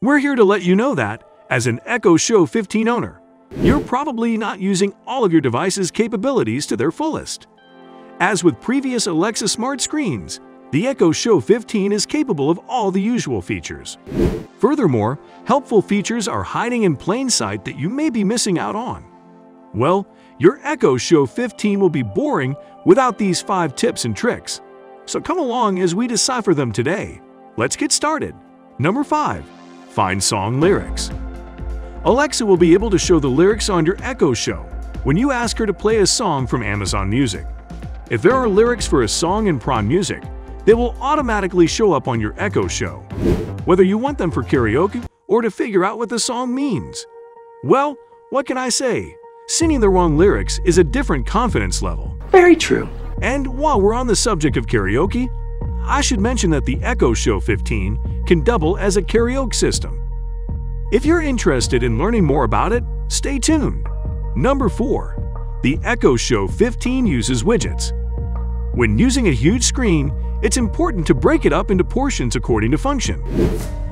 We're here to let you know that, as an Echo Show 15 owner, you're probably not using all of your device's capabilities to their fullest. As with previous Alexa smart screens, the Echo Show 15 is capable of all the usual features. Furthermore, helpful features are hiding in plain sight that you may be missing out on. Well, your Echo Show 15 will be boring without these 5 tips and tricks. So come along as we decipher them today. Let's get started. Number 5. Find song lyrics. Alexa will be able to show the lyrics on your Echo Show when you ask her to play a song from Amazon Music. If there are lyrics for a song in Prime Music, they will automatically show up on your Echo Show, whether you want them for karaoke or to figure out what the song means. Well, what can I say? Singing the wrong lyrics is a different confidence level. Very true. And while we're on the subject of karaoke, I should mention that the Echo Show 15 can double as a karaoke system. If you're interested in learning more about it, stay tuned. Number 4. The Echo Show 15 uses widgets. When using a huge screen, it's important to break it up into portions according to function.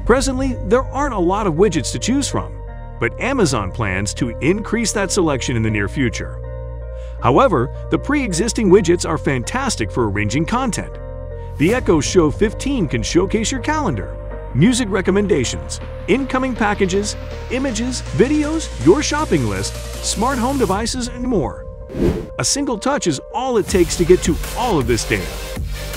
Presently, there aren't a lot of widgets to choose from, but Amazon plans to increase that selection in the near future. However, the pre-existing widgets are fantastic for arranging content. The Echo Show 15 can showcase your calendar, music recommendations, incoming packages, images, videos, your shopping list, smart home devices, and more. A single touch is all it takes to get to all of this data.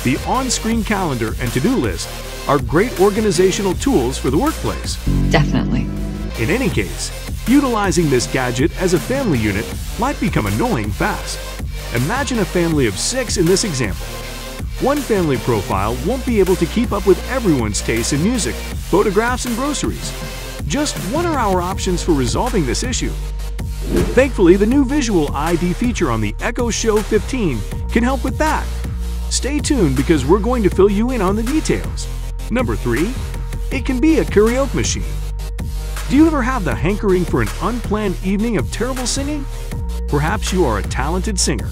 The on-screen calendar and to-do list are great organizational tools for the workplace. Definitely. In any case, utilizing this gadget as a family unit might become annoying fast. Imagine a family of six in this example. One family profile won't be able to keep up with everyone's taste in music, photographs, and groceries. Just what are our options for resolving this issue? Thankfully, the new Visual ID feature on the Echo Show 15 can help with that. Stay tuned because we're going to fill you in on the details. Number 3. It can be a karaoke machine. Do you ever have the hankering for an unplanned evening of terrible singing? Perhaps you are a talented singer,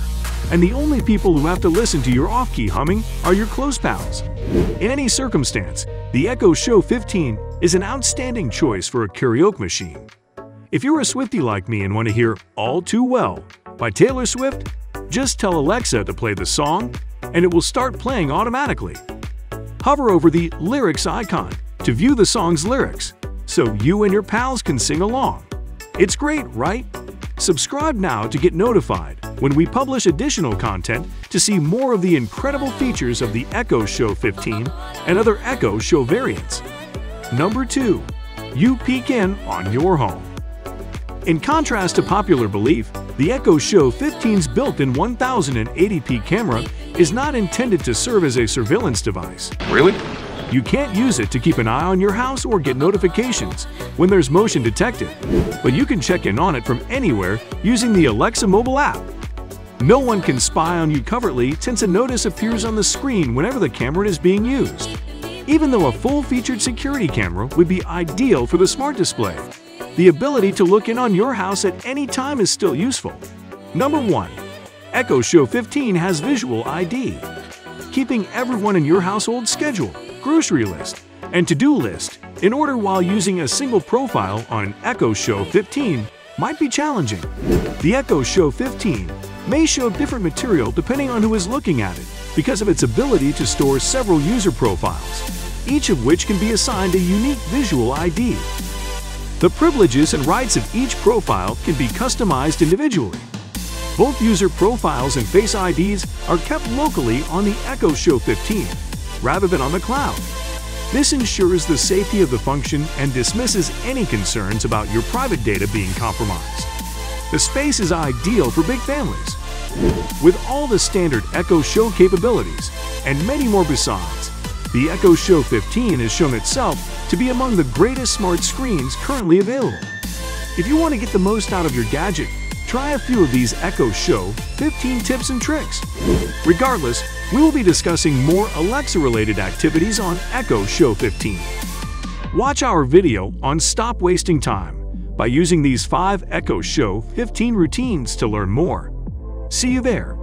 and the only people who have to listen to your off-key humming are your close pals. In any circumstance, the Echo Show 15 is an outstanding choice for a karaoke machine. If you're a Swiftie like me and want to hear All Too Well by Taylor Swift, just tell Alexa to play the song and it will start playing automatically. Hover over the lyrics icon to view the song's lyrics so you and your pals can sing along. It's great, right? Subscribe now to get notified when we publish additional content to see more of the incredible features of the Echo Show 15 and other Echo Show variants. Number 2. You peek in on your home. In contrast to popular belief, the Echo Show 15's built-in 1080p camera is not intended to serve as a surveillance device. Really? You can't use it to keep an eye on your house or get notifications when there's motion detected, but you can check in on it from anywhere using the Alexa mobile app. No one can spy on you covertly since a notice appears on the screen whenever the camera is being used. Even though a full-featured security camera would be ideal for the smart display, the ability to look in on your house at any time is still useful. Number 1. Echo Show 15 has Visual ID, keeping everyone in your household schedule, grocery list, and to-do list in order while using a single profile on an Echo Show 15 might be challenging. The Echo Show 15 may show different material depending on who is looking at it because of its ability to store several user profiles, each of which can be assigned a unique visual ID. The privileges and rights of each profile can be customized individually. Both user profiles and Face IDs are kept locally on the Echo Show 15, rather than on the cloud. This ensures the safety of the function and dismisses any concerns about your private data being compromised. The space is ideal for big families. With all the standard Echo Show capabilities, and many more besides, the Echo Show 15 has shown itself to be among the greatest smart screens currently available. If you want to get the most out of your gadget, Try a few of these Echo Show 15 tips and tricks. Regardless, we will be discussing more Alexa-related activities on Echo Show 15. Watch our video on Stop Wasting Time by using these 5 Echo Show 15 routines to learn more. See you there!